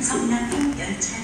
become nothing until